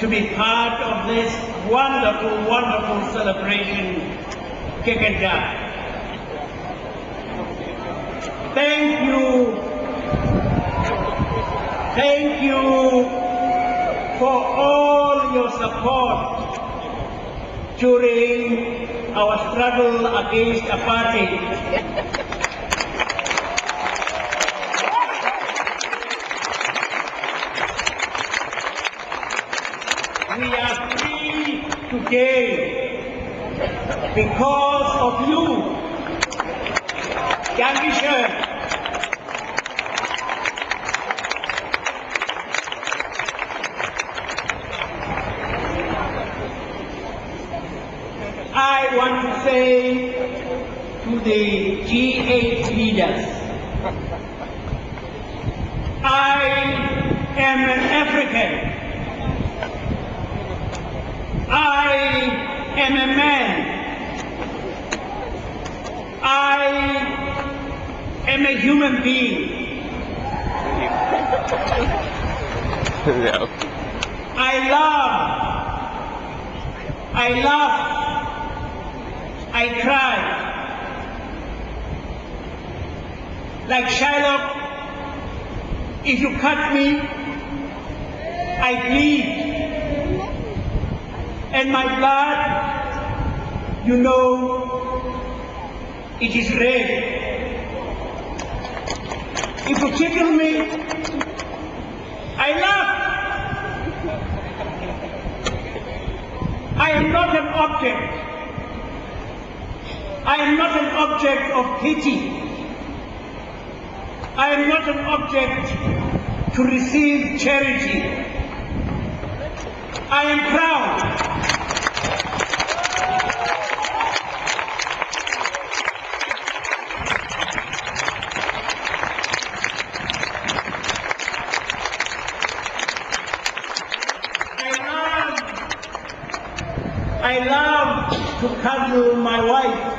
to be part of this wonderful, wonderful celebration, Kirchentag. Thank you. Thank you for all your support during our struggle against apartheid. We are free because of you. Dankeschön. I want to say to the G8 leaders, I am an African. I am a man. I am a human being. no. I love. I laugh. I cry. Like Shylock, if you cut me, I bleed. And my blood, you know, it is red. If you tickle me, I laugh. I am not an object. I am not an object of pity. I am not an object to receive charity. I am proud. I love, to cuddle my wife.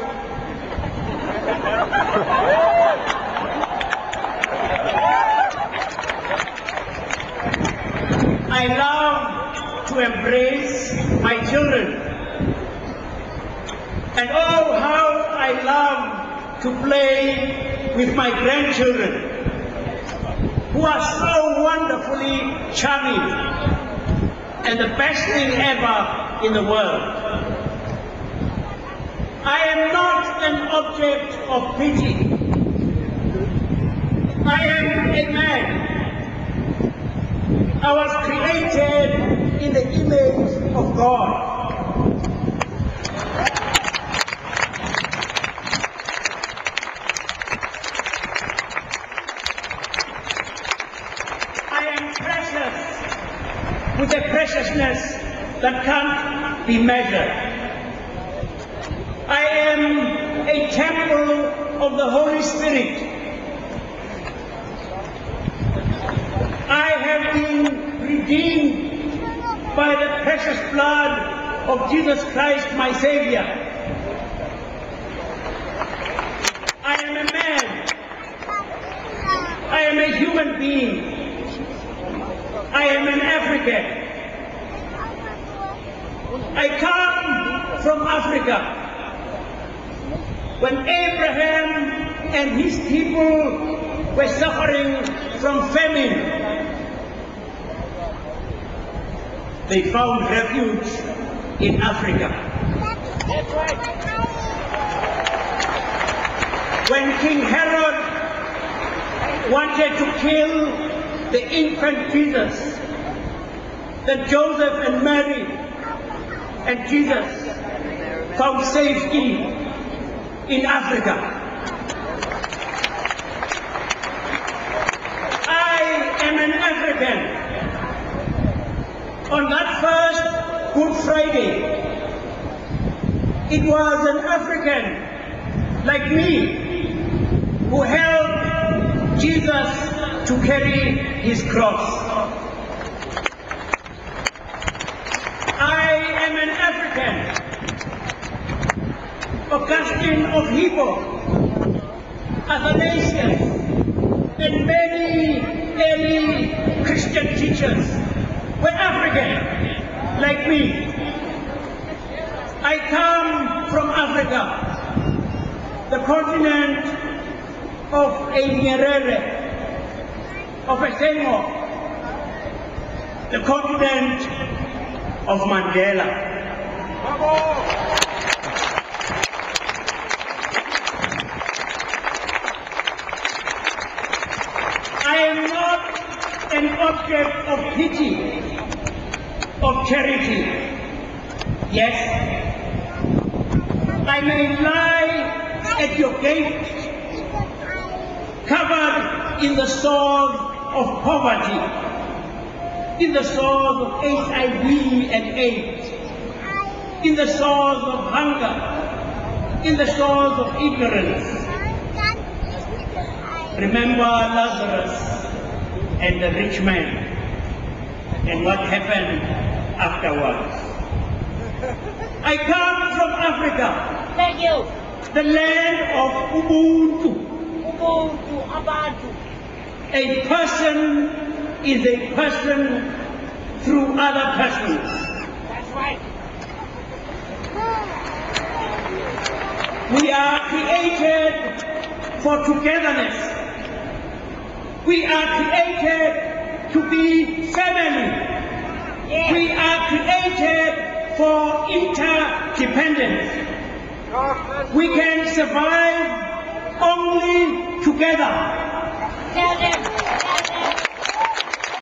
I love to embrace my children. And oh, how I love to play with my grandchildren, who are so wonderfully charming and the best thing ever in the world. I am not an object of pity. I am a man. I was created God. I am precious with a preciousness that can't be measured. I am a temple of the Holy Spirit. I have been redeemed by the precious blood of Jesus Christ, my Savior. I am a man. I am a human being. I am an African. I come from Africa. When Abraham and his people were suffering from famine, they found refuge in Africa. When King Herod wanted to kill the infant Jesus, then Joseph and Mary and Jesus found safety in Africa. I am an African. On that first Good Friday, it was an African like me who helped Jesus to carry his cross. I am an African. Augustine of Hippo, Athanasius, and many early Christian teachers were African. like me. I come from Africa, the continent of a Nyerere, of a Senghor, the continent of Mandela. I am not an object of pity, of charity. Yes, I may lie at your gate, covered in the sword of poverty, in the sword of HIV and AIDS, in the sword of hunger, in the sword of ignorance. Remember Lazarus and the rich man and what happened afterwards. I come from Africa, Thank you. the land of Ubuntu. Ubuntu, Abantu. A person is a person through other persons. That's right. We are created for togetherness. We are created to be family. Yes. We are created for interdependence. We can survive only together.